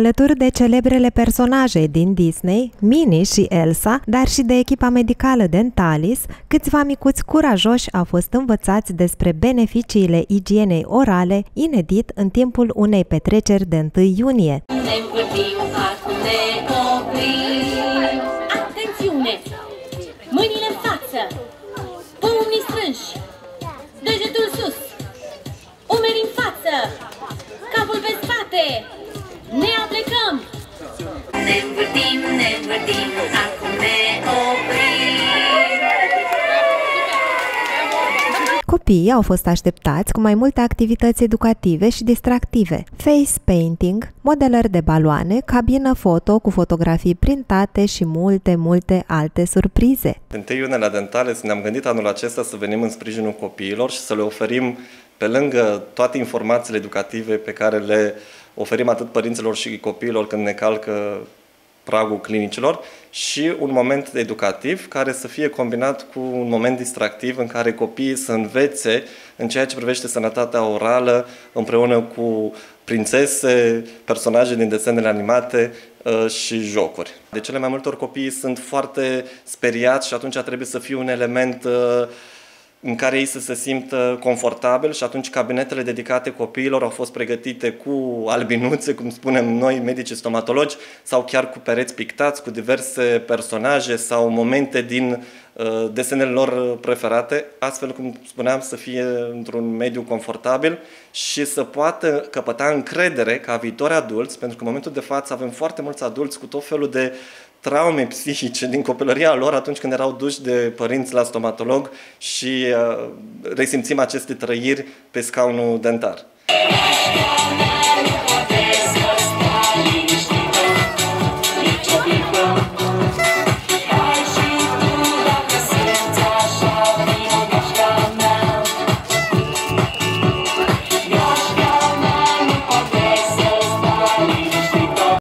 alături de celebrele personaje din Disney, Minnie și Elsa, dar și de echipa medicală Dentalis, câțiva micuți curajoși au fost învățați despre beneficiile igienei orale, inedit în timpul unei petreceri de 1 iunie. Ne învârtim, acum ne oprim. Atențiune! Mâinile în ne învârtim, acum ne oprim. Copiii au fost așteptați cu mai multe activități educative și distractive, face painting, modelări de baloane, cabină foto cu fotografii printate și multe, multe alte surprize. Întâi iunie la Dentale ne-am gândit anul acesta să venim în sprijinul copiilor și să le oferim, pe lângă toate informațiile educative pe care le oferim atât părinților și copiilor când ne calcă pragul clinicilor și un moment educativ care să fie combinat cu un moment distractiv în care copiii să învețe în ceea ce privește sănătatea orală împreună cu prințese, personaje din desenele animate uh, și jocuri. De cele mai multe ori copiii sunt foarte speriați și atunci trebuie să fie un element uh, în care ei să se simtă confortabil și atunci cabinetele dedicate copiilor au fost pregătite cu albinuțe, cum spunem noi, medici stomatologi, sau chiar cu pereți pictați, cu diverse personaje sau momente din uh, desenele lor preferate, astfel, cum spuneam, să fie într-un mediu confortabil și să poată căpăta încredere ca viitori adulți, pentru că în momentul de față avem foarte mulți adulți cu tot felul de traume psihice din copilăria lor atunci când erau duși de părinți la stomatolog și uh, resimțim aceste trăiri pe scaunul dentar. Ne